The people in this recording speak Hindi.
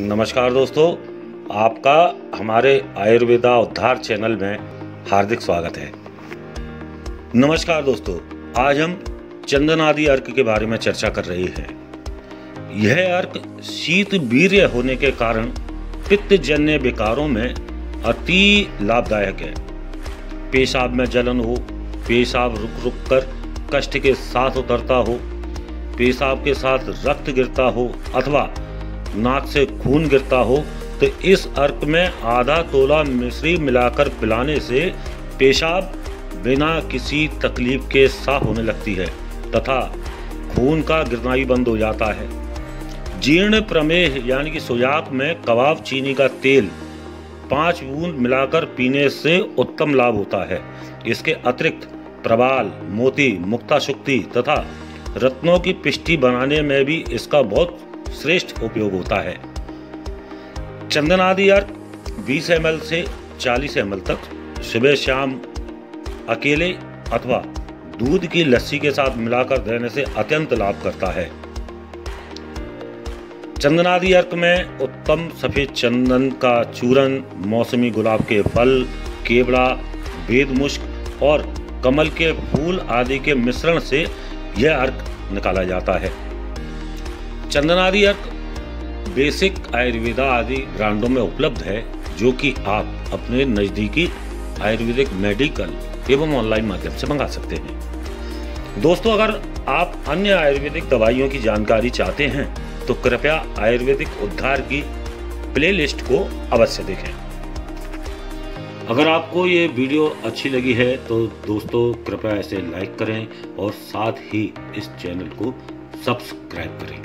नमस्कार दोस्तों, आपका हमारे आयुर्वेदा उद्धार चैनल में हार्दिक स्वागत है। नमस्कार दोस्तों, आज हम चंदन आदि अर्क के बारे में चर्चा कर रहे हैं। यह अर्क शीत वीर्य होने के कारण पित्तजन्य विकारों में अति लाभदायक है। पेशाब में जलन हो, पेशाब रुक रुक कर कष्ट के साथ उतरता हो, पेशाब के साथ रक्त गिरता हो अथवा नाक से खून गिरता हो तो इस अर्क में आधा तोला मिश्री मिलाकर पिलाने से पेशाब बिना किसी तकलीफ़ के साफ़ होने लगती है, तथा खून का गिरना ही बंद हो जाता है। जीर्ण प्रमेह, यानी कि सुजाक में कबाब चीनी का तेल, पाँच बूंद मिलाकर पीने से उत्तम लाभ होता है। इसके अतिरिक्त प्रबाल मोती, मुक्ता शुक्ति तथा रत्नों की पिष्टी बनाने में भी इसका बहुत श्रेष्ठ उपयोग होता है। चंदन आदि अर्क 20 एम से 40 एम तक सुबह शाम अकेले अथवा दूध की लस्सी के साथ मिलाकर देने से अत्यंत लाभ करता है। चंदनादि अर्क में उत्तम सफ़ेद चंदन का चूरन, मौसमी गुलाब के फल, केवड़ा वेद मुश्क और कमल के फूल आदि के मिश्रण से यह अर्क निकाला जाता है। चंदनादि अर्क बेसिक आयुर्वेदा आदि ब्रांडों में उपलब्ध है, जो कि आप अपने नज़दीकी आयुर्वेदिक मेडिकल एवं ऑनलाइन माध्यम से मंगा सकते हैं। दोस्तों, अगर आप अन्य आयुर्वेदिक दवाइयों की जानकारी चाहते हैं तो कृपया आयुर्वेदिक उद्धार की प्लेलिस्ट को अवश्य देखें। अगर आपको ये वीडियो अच्छी लगी है तो दोस्तों, कृपया इसे लाइक करें और साथ ही इस चैनल को सब्सक्राइब करें।